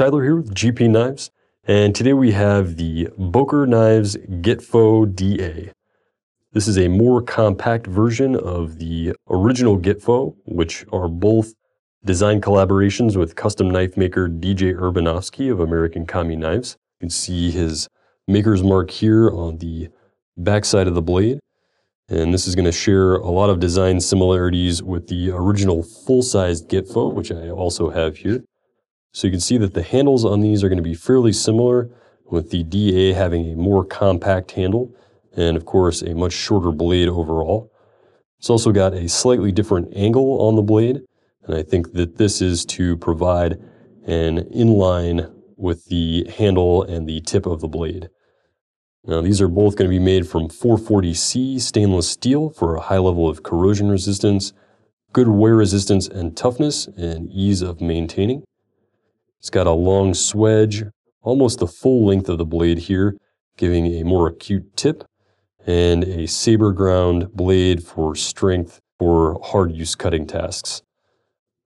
Tyler here with GP Knives, and today we have the Boker Knives Gitfo DA. This is a more compact version of the original Gitfo, which are both design collaborations with custom knife maker DJ Urbanovsky of American Kami Knives. You can see his maker's mark here on the backside of the blade. And this is going to share a lot of design similarities with the original full-sized Gitfo, which I also have here. So you can see that the handles on these are going to be fairly similar, with the DA having a more compact handle, and of course a much shorter blade overall. It's also got a slightly different angle on the blade, and I think that this is to provide an inline with the handle and the tip of the blade. Now these are both going to be made from 440C stainless steel for a high level of corrosion resistance, good wear resistance and toughness, and ease of maintaining. It's got a long swedge, almost the full length of the blade here, giving a more acute tip, and a saber ground blade for strength for hard use cutting tasks.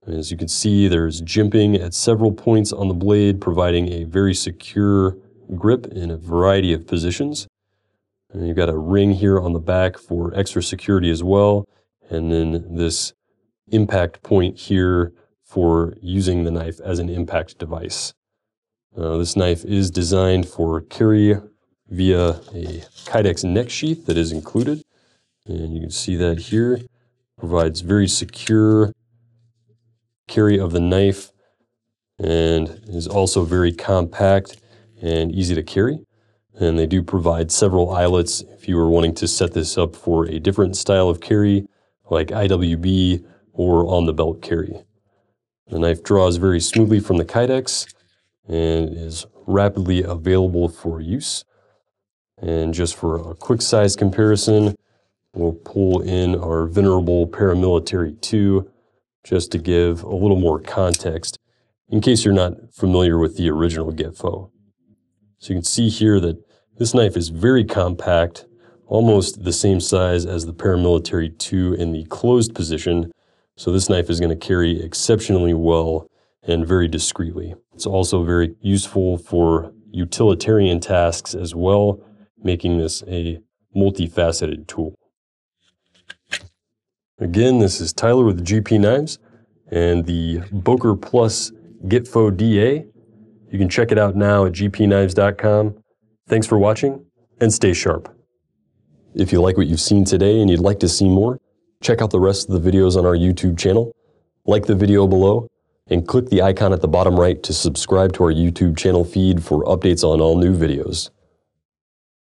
As you can see, there's jimping at several points on the blade, providing a very secure grip in a variety of positions. And you've got a ring here on the back for extra security as well. And then this impact point here for using the knife as an impact device. Uh, this knife is designed for carry via a Kydex neck sheath that is included. And you can see that here. Provides very secure carry of the knife and is also very compact and easy to carry. And they do provide several eyelets if you were wanting to set this up for a different style of carry, like IWB or on the belt carry. The knife draws very smoothly from the Kydex and is rapidly available for use. And just for a quick size comparison, we'll pull in our venerable paramilitary 2 just to give a little more context in case you're not familiar with the original Gitfo. So you can see here that this knife is very compact, almost the same size as the Paramilitary 2 in the closed position. So this knife is going to carry exceptionally well and very discreetly. It's also very useful for utilitarian tasks as well, making this a multifaceted tool. Again, this is Tyler with GP Knives and the Boker Plus Gitfo DA you can check it out now at gpknives.com. Thanks for watching and stay sharp. If you like what you've seen today and you'd like to see more, check out the rest of the videos on our YouTube channel, like the video below, and click the icon at the bottom right to subscribe to our YouTube channel feed for updates on all new videos.